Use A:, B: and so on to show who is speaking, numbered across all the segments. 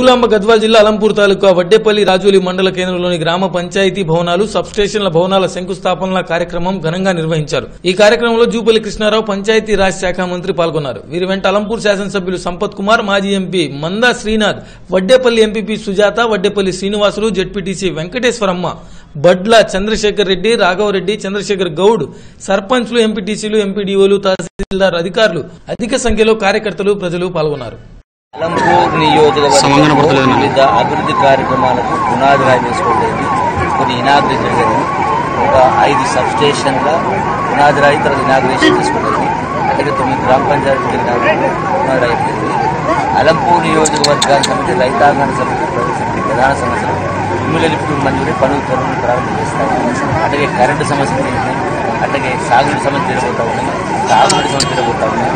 A: జోగులాంబ గద్వాల్ జిల్లా అలంపూర్ తాలూకా వడ్డేపల్లి రాజోలి మండల కేంద్రంలోని గ్రామ పంచాయతీ భవనాలు సబ్స్టేషన్ల భవనాల శంకుస్థాపనల కార్యక్రమం ఘనంగా నిర్వహించారు. ఈ కార్యక్రమంలో జూపల్లి కృష్ణారావు పంచాయతీ రాజ్ శాఖ మంత్రి పాల్గొన్నారు. వీరి వెంట అలంపూర్ శాసనసభ్యులు సంపత్ కుమార్ మాజీ MP Manda Srinath Vaddepalli MPP Sujatha Vaddepalli Srinivasulu ZPTC Venkateswaramma Badla Chandrasekhar Reddy Raghavareddy Chandrasekhar Goud సర్పంచ్లు ఎంపీటీసీలు ఎంపీడీఓలు తహసీల్దార్ అధికారులు అధిక సంఖ్యలో కార్యకర్తలు ప్రజలు పాల్గొన్నారు.
B: అలంపూర్ నియోజకవర్గంలో వివిధ అభివృద్ధి కార్యక్రమాలకు పునాది రాయి వేసుకోలేదు కొన్ని ఇనాగ్రేషన్ జరిగింది ఒక ఐదు సబ్ స్టేషన్ల పునాది రాయి తర్వాత ఇనాగ్రేషన్ చేసుకోలేదు అలాగే తొమ్మిది గ్రామ పంచాయతీ పునాది రాయి జరిగింది. అలంపూర్ రైతాంగానికి సంబంధించిన ప్రజల సమితి ప్రధాన సమస్యలు లిఫ్ట్ మంజూరి పనులు త్వరలో ప్రారంభం చేస్తాయి అలాగే కరెంటు సమస్యలు ఉన్నాయి అట్లాగే సాగునీటి సమస్య తిరగబోతా ఉన్నాయి తాగునీటి సమస్య తిరగబోతా ఉన్నాయి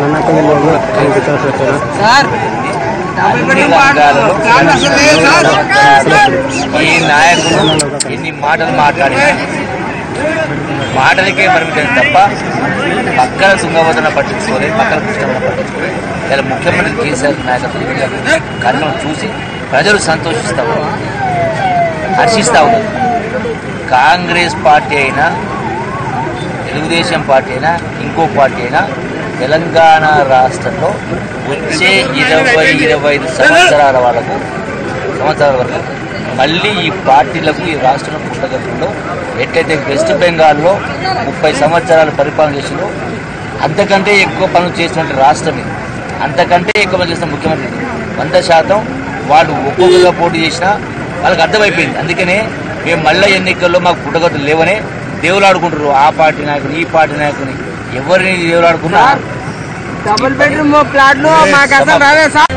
B: ఈ నాయకులు ఎన్ని మాటలు మాట్లాడిన మాటలకే పరిమితం తప్ప పక్కన తుంగభద్రన పట్టించుకోలేదు పక్కన కృష్ణమని పట్టించుకోలేదు ఇలా ముఖ్యమంత్రి కేసీఆర్ నాయకత్వం కార్యక్రమం చూసి ప్రజలు సంతోషిస్తా ఉన్నారు హర్షిస్తా ఉన్నారు కాంగ్రెస్ పార్టీ అయినా తెలుగుదేశం పార్టీ అయినా ఇంకో పార్టీ అయినా తెలంగాణ రాష్ట్రంలో వచ్చే ఇరవై ఇరవై ఐదు సంవత్సరాల వాళ్ళకు సంవత్సరాల వరకు మళ్ళీ ఈ పార్టీలకు ఈ రాష్ట్రం పుట్టగలుగుతుందో ఎట్లయితే వెస్ట్ బెంగాల్లో ముప్పై సంవత్సరాలు పరిపాలన చేసిందో అంతకంటే ఎక్కువ పనులు చేసినటువంటి రాష్ట్రం ఇది అంతకంటే ఎక్కువ పనులు చేసిన ముఖ్యమంత్రి. వంద శాతం వాళ్ళు ఒక్కొక్కగా పోటీ చేసినా వాళ్ళకి అర్థమైపోయింది. అందుకనే మేము మళ్ళీ ఎన్నికల్లో మాకు పుట్టగతులు లేవనే దేవులు ఆడుకుంటారు ఆ పార్టీ నాయకుని ఈ పార్టీ నాయకుని ఎవరిని దేవులు ఆడుకున్నా
C: డబుల్ బెడ్రూమ్ ప్లాట్లు మాకు అసలు రావే సార్.